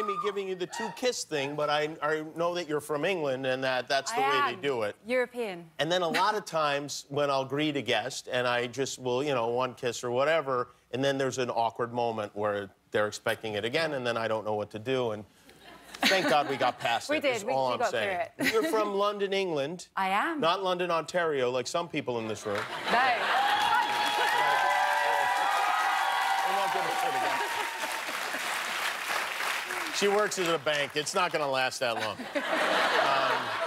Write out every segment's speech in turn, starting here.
mind me giving you the two kiss thing, but I, I know that you're from England and that that's the I way am they do it. European. And then a lot of times when I'll greet a guest and I just will, you know, one kiss or whatever, and then there's an awkward moment where they're expecting it again, and then I don't know what to do. And thank God we got past We it. did. is We- all we I'm got through saying. it. You're from London, England. I am. Not London, Ontario, like some people in this room. No. We're not gonna sit again. She works at a bank. It's not going to last that long. Um,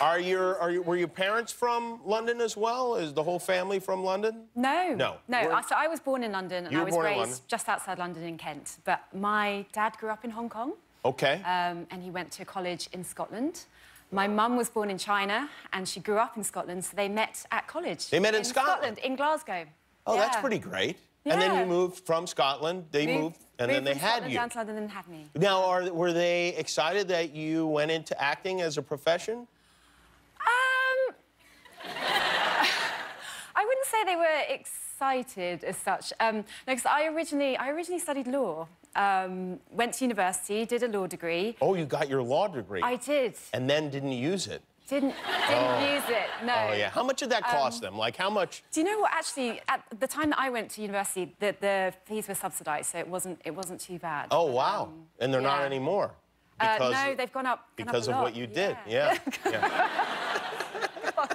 are your are you, were your parents from London as well? Is the whole family from London? No. No. No. We're- So I was born in London and I was in raised just outside London in Kent. But my dad grew up in Hong Kong Okay. um, and he went to college in Scotland. My mum was born in China and she grew up in Scotland, so they met at college. They met in Scotland? in Glasgow. oh, that's pretty great. And then you moved from Scotland. They moved, and then they had Scotland you. down to London and had me. Now, are, were they excited that you went into acting as a profession? Um, I wouldn't say they were excited as such. Um, no, because I originally, I originally studied law. Um, went to university, did a law degree. Oh, you got your law degree. I did. And then didn't use it. Didn't didn't use it. No. Oh, yeah. How much did that cost them? Like, how much? Do you know what? Actually, at the time that I went to university, the, the fees were subsidised, so it wasn't it wasn't too bad. Oh, wow. Um, and they're not yeah. anymore. Uh, no, they've gone up. gone up because a of what you did. Yeah. yeah.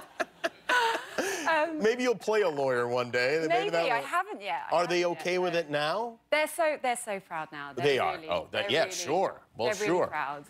Maybe you'll play a lawyer one day. Um, Maybe that I haven't yet. I Are they haven't yet, okay with no. it now? They're so they're so proud now. They're They are. really- Oh, that- yeah, really- sure. Well, they're sure. really proud.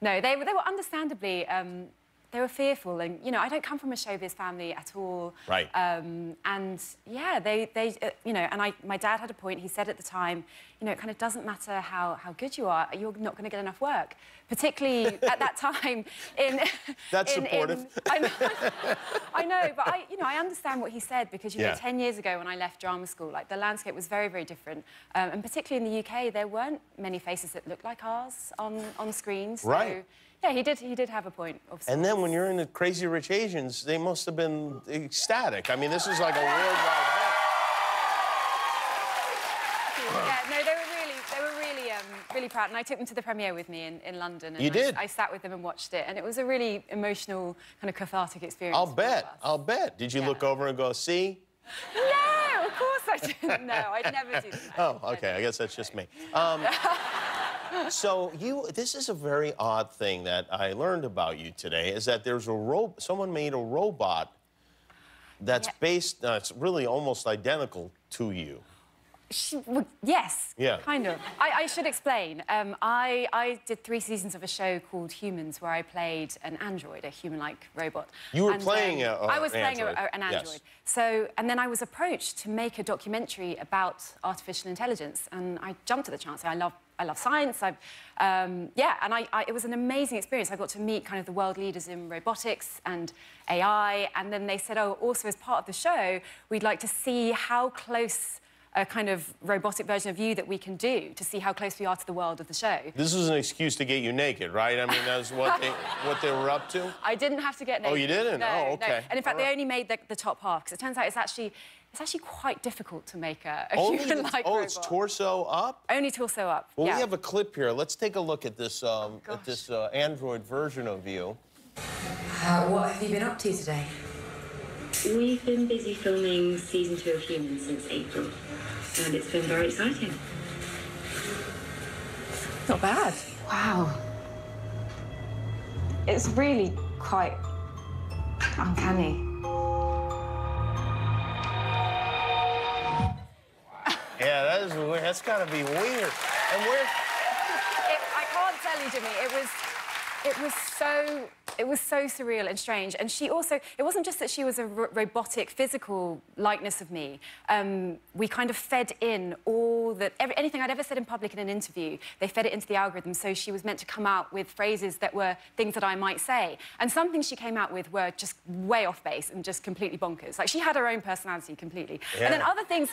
No, they were they were understandably. Um, they were fearful, and you know, I don't come from a showbiz family at all. Right. Um, and yeah, they they uh, you know, and I my dad had a point. He said at the time, you know, it kind of doesn't matter how how good you are, you're not going to get enough work, particularly at that time. In That's in, supportive. In, I know, I know, but I you know I understand what he said because you Yeah. know, ten years ago when I left drama school, like the landscape was very very different, um, and particularly in the UK, there weren't many faces that looked like ours on on screen. So, Right. Yeah, he did. He did have a point. Of And then when you're in the Crazy Rich Asians, they must have been ecstatic. I mean, this is like a worldwide hit. Yeah, no, they were really, they were really, proud. And I took them to the premiere with me in, in London. And You I, did? I sat with them and watched it, and it was a really emotional, kind of cathartic experience. I'll for all of bet. I'll bet. Did you Yeah. look over and go, see? No, of course I didn't. No, I'd never do that. Oh, okay. I guess that's just me. Um, so you, this is a very odd thing that I learned about you today. Is that there's a ro- someone made a robot that's Yeah. based. Uh, it's really almost identical to you. She, well, yes, Yeah. kind of. I, I should explain. Um, I, I did three seasons of a show called Humans, where I played an android, a human-like robot. You were And, playing a- a- I was an playing android, a- an yes. android. So, and then I was approached to make a documentary about artificial intelligence, and I jumped at the chance. I love, I love science. I, um, yeah, and I, I, it was an amazing experience. I got to meet kind of the world leaders in robotics and AI, and then they said, oh, also as part of the show, we'd like to see how close a kind of robotic version of you that we can do to see how close we are to the world of the show. This was an excuse to get you naked, right? I mean, that's what they, what they were up to. I didn't have to get naked. Oh, you didn't? No, Oh, no. okay. And in fact, All they only made the, the top half because it turns out it's actually it's actually quite difficult to make a, a human-like oh, robot. it's torso up. Only torso up. Well, yeah. we have a clip here. Let's take a look at this um, Gosh. at this uh, Android version of you. Uh, what have you been up to today? We've been busy filming season two of Humans since April, and it's been very exciting. Not bad. Wow. It's really quite uncanny. Yeah, that is weird. That's got to be weird. And where? It, I can't tell you, Jimmy. It was, it was so, it was so surreal and strange. And she also, it wasn't just that she was a ro- robotic, physical likeness of me. Um, we kind of fed in all that, every, anything I'd ever said in public in an interview, they fed it into the algorithm. So she was meant to come out with phrases that were things that I might say. And some things she came out with were just way off base and just completely bonkers. Like she had her own personality completely. Yeah. And then other things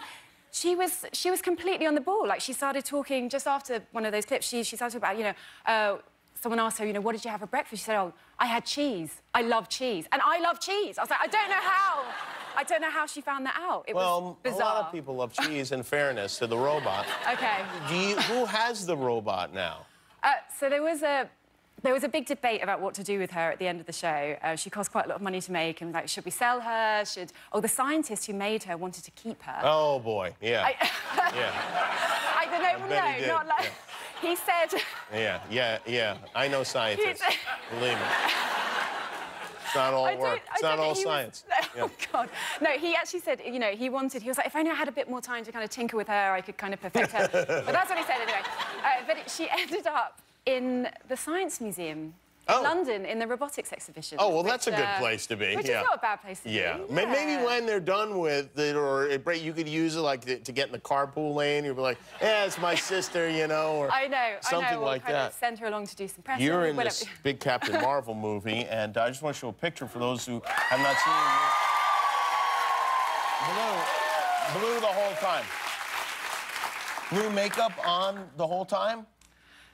she was she was completely on the ball. Like she started talking just after one of those clips. She she started about you know. Uh, Someone asked her, you know, what did you have for breakfast? She said, oh, I had cheese. I love cheese. And I love cheese. I was like, I don't know how. I don't know how she found that out. It Well, was a lot of people love cheese, in fairness to the robot. Okay. Do you, who has the robot now? Uh, so there was a there was a big debate about what to do with her at the end of the show. Uh, she cost quite a lot of money to make, and like, should we sell her? Should oh, the scientist who made her wanted to keep her. Oh, boy. Yeah. I, Yeah. I don't know. no, not like. He said. Yeah. Yeah. Yeah. I know scientists. Believe me. It's not all work. It's don't all he was- science. Oh God! No, he actually said, you know, he wanted. He was like, if only I had a bit more time to kind of tinker with her, I could kind of perfect her. but that's what he said anyway. Uh, but it, she ended up in the Science Museum. Oh. London, in the robotics exhibition. Oh, well, that's a good uh, place to be. Which yeah. is not a bad place to Yeah. be. May- Maybe when they're done with it, or it, break- you could use it like to, to get in the carpool lane. You'd be like, "Yeah, it's my sister," you know, or I know, something I know. We'll like that. Send her along to do some press. You're in whatever. this big Captain Marvel movie, and I just want to show a picture for those who have not seen it. Blue, blue the whole time. Blue makeup on the whole time.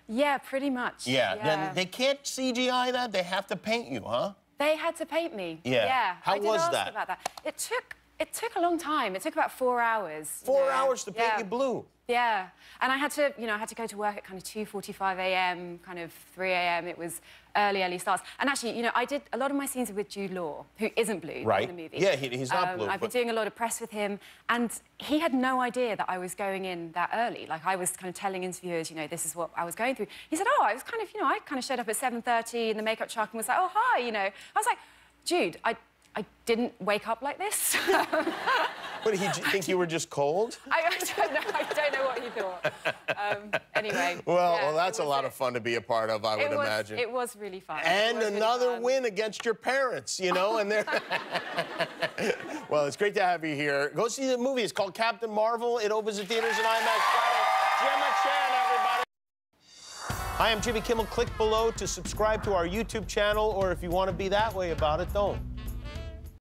Yeah, pretty much. Yeah. Then they can't CGI that. They have to paint you, huh? They had to paint me. Yeah. Yeah. How I was ask that? About that. It took it took a long time. It took about four hours. Four hours to paint Yeah. you blue. Yeah, and I had to, you know, I had to go to work at kind of 2:45 a.m., kind of 3 a.m. It was early, early starts. And actually, you know, I did a lot of my scenes with Jude Law, who isn't blue Right. in the movie. Yeah, he- he's not um, blue, I've been doing a lot of press with him, and he had no idea that I was going in that early. Like I was kind of telling interviewers, you know, this is what I was going through. He said, "Oh, I was kind of, you know, I kind of showed up at 7:30 in the makeup truck and was like, oh hi, you know." I was like, Jude, I. I didn't wake up like this. But he j- think you were just cold? I, I don't know. I don't know what he thought. Um, anyway. Well, yeah, well, that's a lot of fun to be a part of, I would was, imagine. It was really fun. And really another fun. win against your parents, you know, and they're. well, it's great to have you here. Go see the movie. It's called Captain Marvel. It opens in theaters in IMAX Friday. Gemma Chan, everybody. Hi, I'm Jimmy Kimmel. Click below to subscribe to our YouTube channel, or if you want to be that way about it, don't.